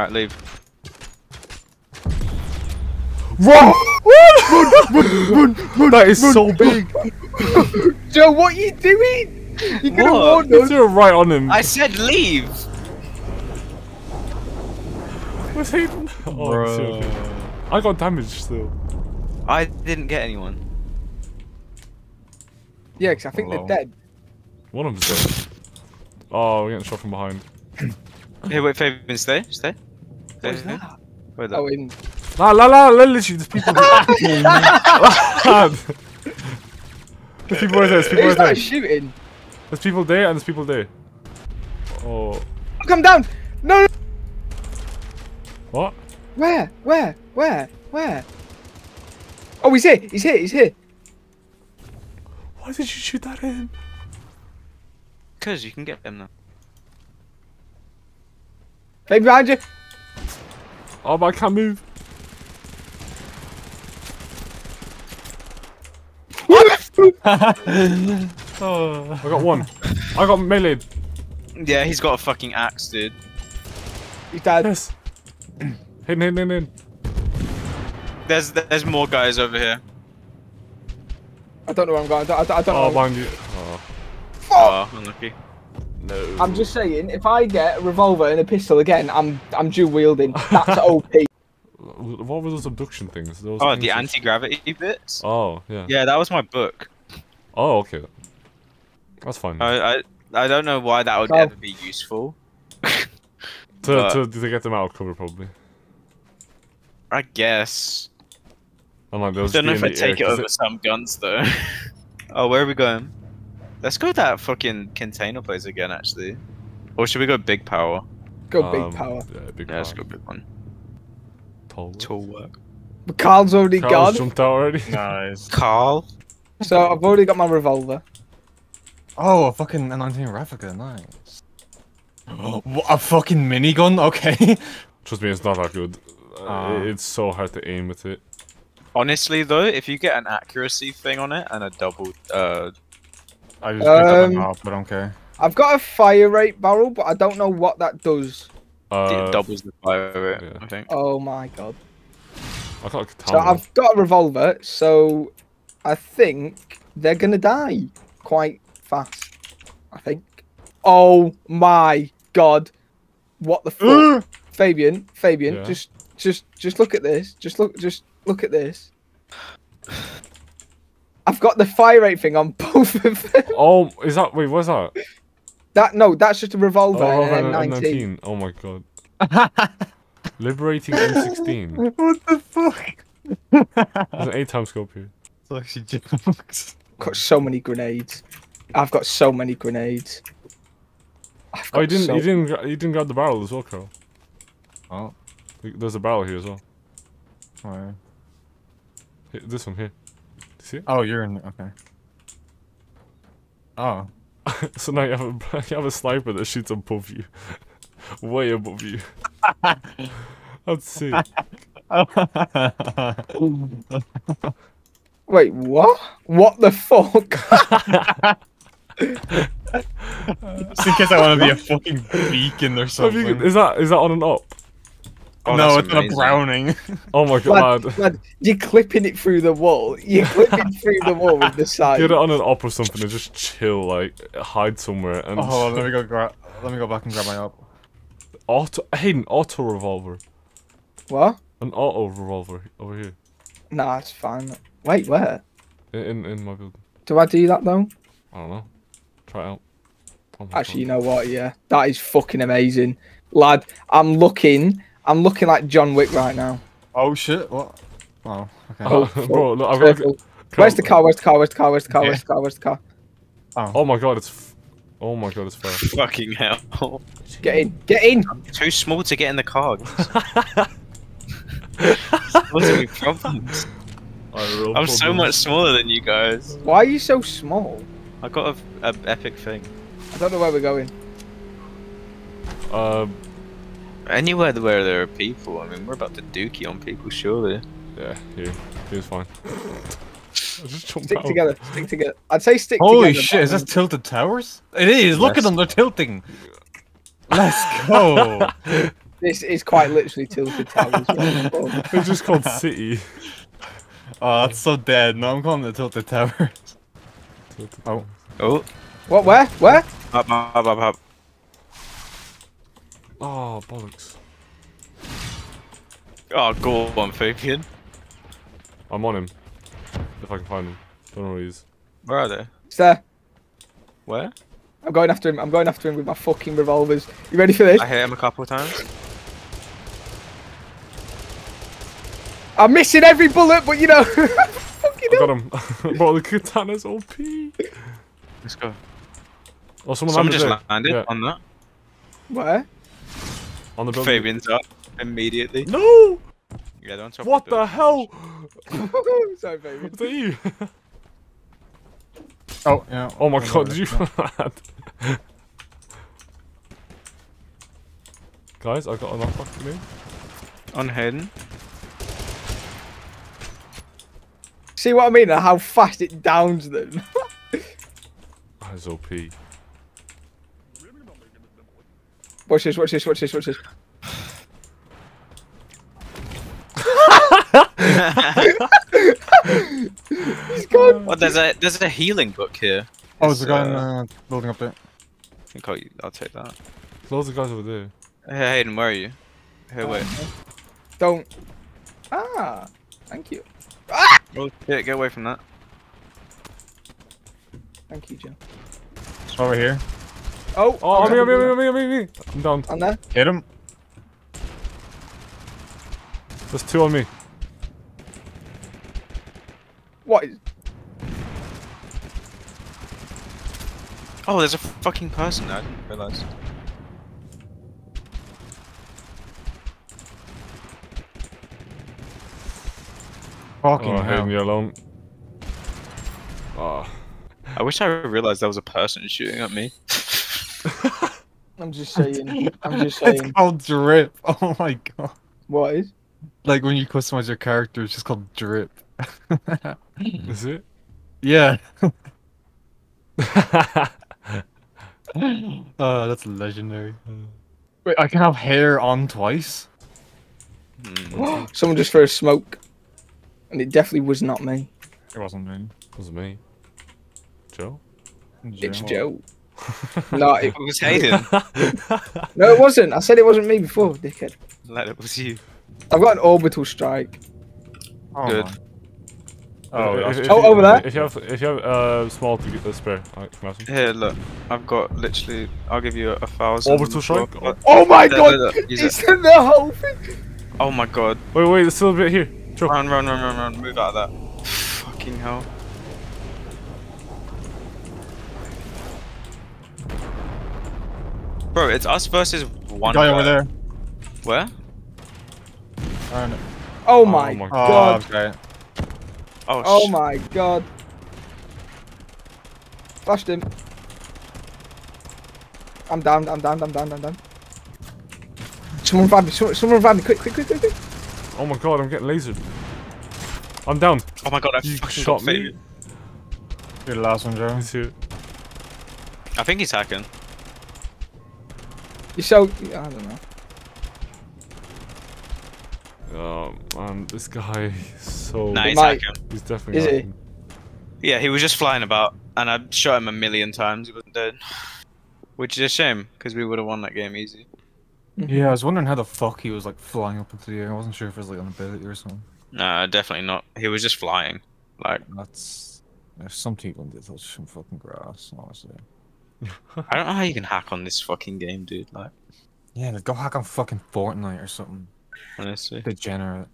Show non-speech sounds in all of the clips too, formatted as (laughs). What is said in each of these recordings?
Alright, leave. Run! run! Run! That is so big. (laughs) Joe, what are you doing? You're gonna What? warn us. You're right on him. I said leave! was he? Oh, it's okay. I got damaged still. I didn't get anyone. Yeah, 'cause I think Hello. they're dead. One of them's dead. Oh, we're getting shot from behind. Hey, wait, Fabian, stay, stay. What is Stay, stay. that? Oh, in. La la la, la literally, (laughs) there's people there. There's people right there, there's people Who's right there. that shooting? There's people there and there's people there. Oh. oh. Come down! No, no! What? Where? Where? Where? Where? Oh, he's here! He's here! He's here! Why did you shoot that in? Because you can get them now. Baby behind you! Oh, but I can't move. (laughs) Oh. I got one. I got melee. Yeah, he's got a fucking axe, dude. He's dead. Yes. (clears throat) Hidden, hidden, hidden. There's there's more guys over here. I don't know where I'm going. I don't, I don't, I don't Oh, know. behind you. Oh. Oh, unlucky. No. I'm just saying, if I get a revolver and a pistol again, I'm I'm dual wielding. That's OP. What were those abduction things? Those Oh, things the anti-gravity bits? Oh, yeah. Yeah, that was my book. Oh, okay. That's fine. I I, I don't know why that would Oh. ever be useful. (laughs) to, but- to, to get them out of cover, probably. I guess. And like, they'll I don't know if I the air, take it 'cause over some guns though. (laughs) oh, where are we going? Let's go that fucking container place again, actually. Or should we go big power? Go um, big power. Yeah, big Yeah, let's go big one. Tall. Tool work. But Carl's already Carl's gone, jumped out already. (laughs) Nice. Carl. so I've already got my revolver. Oh, a fucking M19 replica, nice. (gasps) What, a fucking minigun? Okay. (laughs) Trust me, it's not that good. Uh, Ah. it's so hard to aim with it. Honestly, though, if you get an accuracy thing on it and a double, uh, I just picked up Um, my map, but I don't care. I've got a fire rate barrel, but I don't know what that does. Uh, it doubles the fire rate, yeah. I think. Oh my god. I got a so I've got a revolver, so I think they're gonna die quite fast. I think. Oh my god. What the fuck? (gasps) Fabian, Fabian, Yeah. just just just look at this. Just look just look at this. I've got the fire rate thing on (laughs) both of them. Oh, is that wait? What's that? That no, that's just a revolver Oh, uh, and an M19. M19. Oh my god. (laughs) Liberating M16. What the fuck? There's an eight time scope here. It's actually jokes. Got so many grenades. I've got so many grenades. I've Oh, you didn't. so- You didn't. You didn't grab the barrel as well, Carl. Oh, There's a barrel here as well. Oh, alright. Here, this one here. See? Oh, you're in. Okay. Oh. (laughs) so now you have a (laughs) you have a sniper that shoots above you, (laughs) way above you. That's sick. Wait, what? What the fuck? Just in case I want to be a fucking beacon or Have something. you- is that is that on and up? Oh, no, that's it's not a browning. (laughs) Oh my god, lad. Lad, you're clipping it through the wall. You're clipping through the wall with the side. (laughs) Get it on an op or something and just chill, like hide somewhere and oh, hold on, let me go grab. Let me go back and grab my op. auto. Hayden, auto revolver, What? an auto revolver over here Nah, it's fine. Wait, where? in in, in my building. Do I do that though? I don't know. Try it out. Oh my Actually, you know what? Yeah, that is fucking amazing, lad. I'm looking. I'm looking like John Wick right now. Oh shit! What? Oh, okay. Oh, (laughs) bro, look, I've got. Careful. Where's the car? Where's the car? Where's the car? Where's the car? Where's the car? Where's the car? Oh my god, it's. F- oh my god, it's far. Fucking hell. Get in! Get in! Too small to get in the car. (laughs) Causing problems. I'm so much smaller than you guys. Why are you so small? I got a, a epic thing. I don't know where we're going. Um. Anywhere where there are people. I mean, we're about to dookie on people, surely. Yeah. Here. Here's fine. I just jumped Stick out. together. Stick together. I'd say stick Holy together. Holy shit! Is but- this tilted towers? It is. Look Yes. at them. They're tilting. Let's go. (laughs) This is quite literally tilted towers. (laughs) It's just called City. Oh, that's so dead. No, I'm calling it Tilted Tower. Oh. oh. Oh, what? Where? Where? up, up, up, up, up. Oh, bollocks. Oh, go on, Fabian. I'm on him. If I can find him. Don't know where he is. Where are they? Sir, Where? I'm going after him. I'm going after him with my fucking revolvers. You ready for this? I hit him a couple of times. I'm missing every bullet, but you know. (laughs) fucking I got him. (laughs) Bro, the katana's OP. Let's go. Oh, someone, Someone landed just there. landed Yeah, on that. Where? On the building. Fabian's up immediately. No! Yeah, they're on top What of the hell? (laughs) Sorry, baby. Is that you? (laughs) Oh, yeah. Oh my I god, did you it is. land? Guys, I got a knockback for me. On Hayden. See what I mean? How fast it downs them. (laughs) That's OP. watch this, watch this, watch this, watch this. He's gone. Well, there's a there's a healing book here. Oh, there's a It's, guy in uh, uh, building up there. I think I'll, I'll take that. There's Loads of guys over there. Hey, Hayden, where are you? Here, wait. Don't. Ah, thank you. Oh, shit, get away from that. Thank you, Joe. Over here. Oh, Oh, okay. me, me, me, me, me, me, me. I'm down. On there. Hit him. There's two on me. What is? Oh, there's a fucking person there. I didn't realize. Fucking Oh, hell. Hayden, you're alone. Oh. I wish I realized there was a person shooting at me. I'm just saying. I'm just saying. (laughs) It's saying. called drip. (laughs) Oh my god. What is? Like when you customize your character, it's just called drip. (laughs) Is it? yeah. Oh, that's legendary. Wait, I can have hair on twice. Hmm. (gasps) Someone just threw a smoke, and it definitely was not me. It wasn't me. It was me. Joe? It's Joe. (laughs) no, it, It was Hayden. (laughs) no, it wasn't. I said it wasn't me before, dickhead. like it was you. I've got an orbital strike. Oh, Good. Oh, If- if- Oh, if- over there. If you have, if you have uh, small to get the spare, I can have some. Here, look. I've got literally. I'll give you a, a thousand. Orbital strike? Uh, Oh my Look, god! look, look, use It's in the whole thing. Oh my god. Wait, wait, there's still a bit here. Joe. Run, run, run, run, run. Move out of that. (sighs) Fucking hell. Bro, it's us versus one guy over there. Where? Alright. Oh, oh my, my Oh, god! okay. Oh, Oh my god! Flashed him. I'm down. I'm down. I'm down. I'm down. Someone revive me. Someone, someone revive me. Quick, quick, quick, quick, quick. Oh my god, I'm getting lasered. I'm down. Oh my god, I You fucking shot me. You're the last one, Joe. He's. I think he's hacking. You're so. I don't know. Oh man, this guy is so. Nah, he's might- He's definitely. Is he? Yeah, he was just flying about, and I shot him a million times. He wasn't dead. Which is a shame, because we would have won that game easy. Mm-hmm. Yeah, I was wondering how the fuck he was like flying up into the air. I wasn't sure if it was like an ability or something. Nah, definitely not. He was just flying. Like, That's there's some people did touch some fucking grass, honestly. I don't know how you can hack on this fucking game, dude. Like, Yeah, go hack on fucking Fortnite or something. honestly. Degenerate.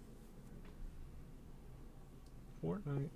Fortnite.